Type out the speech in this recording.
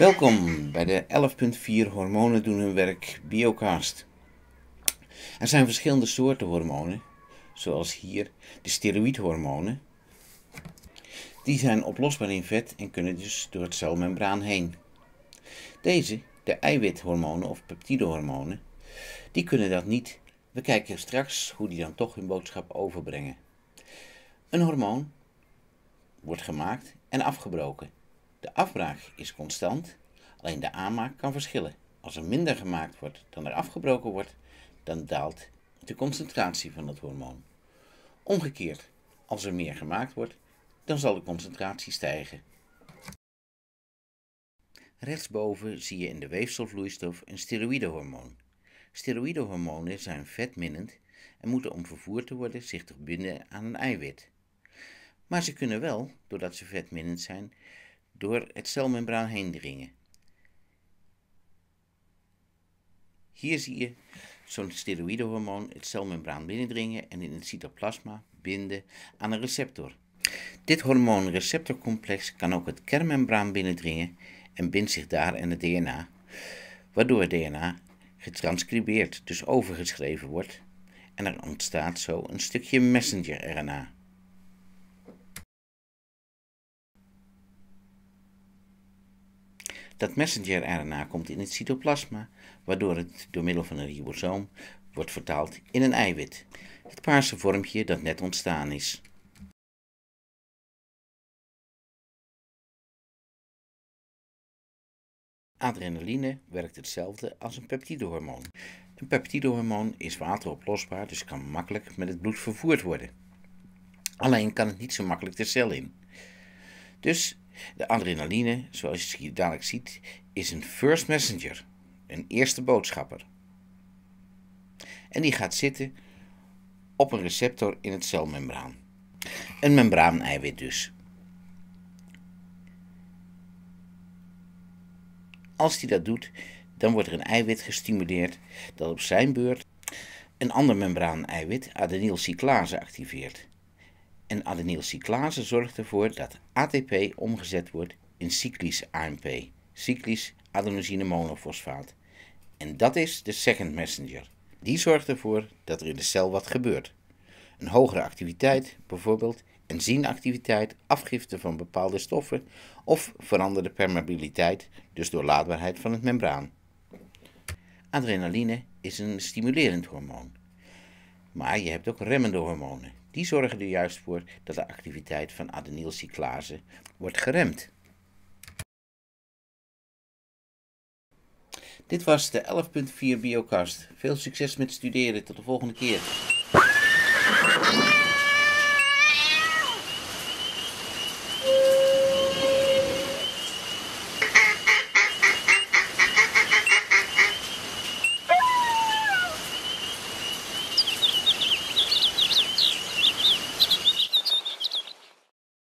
Welkom bij de 11.4 Hormonen doen hun werk Biocast. Er zijn verschillende soorten hormonen, zoals hier de steroïdhormonen. Die zijn oplosbaar in vet en kunnen dus door het celmembraan heen. Deze, de eiwithormonen of peptidehormonen, die kunnen dat niet. We kijken straks hoe die dan toch hun boodschap overbrengen. Een hormoon wordt gemaakt en afgebroken. De afbraak is constant, alleen de aanmaak kan verschillen. Als er minder gemaakt wordt dan er afgebroken wordt, dan daalt de concentratie van het hormoon. Omgekeerd, als er meer gemaakt wordt, dan zal de concentratie stijgen. Rechtsboven zie je in de weefselvloeistof een steroïdehormoon. Steroïdehormonen zijn vetminnend en moeten om vervoerd te worden zich toch binden aan een eiwit. Maar ze kunnen wel, doordat ze vetminnend zijn, door het celmembraan heen dringen. Hier zie je zo'n steroïdehormoon het celmembraan binnendringen en in het cytoplasma binden aan een receptor. Dit hormoonreceptorcomplex kan ook het kernmembraan binnendringen en bindt zich daar aan het DNA, waardoor het DNA getranscribeerd, dus overgeschreven wordt en er ontstaat zo een stukje messenger-RNA. Dat messenger-RNA komt in het cytoplasma, waardoor het door middel van een ribosoom wordt vertaald in een eiwit, het paarse vormpje dat net ontstaan is. Adrenaline werkt hetzelfde als een peptidehormoon. Een peptidehormoon is wateroplosbaar, dus kan makkelijk met het bloed vervoerd worden. Alleen kan het niet zo makkelijk de cel in. Dus de adrenaline, zoals je hier dadelijk ziet, is een first messenger, een eerste boodschapper. En die gaat zitten op een receptor in het celmembraan. Een membraaneiwit dus. Als die dat doet, dan wordt er een eiwit gestimuleerd dat op zijn beurt een ander membraaneiwit, adenylcyclase, activeert. En adenylcyclase zorgt ervoor dat ATP omgezet wordt in cyclisch AMP, cyclisch adenosine monofosfaat. En dat is de second messenger. Die zorgt ervoor dat er in de cel wat gebeurt. Een hogere activiteit, bijvoorbeeld enzymactiviteit, afgifte van bepaalde stoffen of veranderde permeabiliteit, dus doorlaatbaarheid van het membraan. Adrenaline is een stimulerend hormoon. Maar je hebt ook remmende hormonen. Die zorgen er juist voor dat de activiteit van adenylcyclase wordt geremd. Dit was de 11.4 Biocast. Veel succes met studeren. Tot de volgende keer.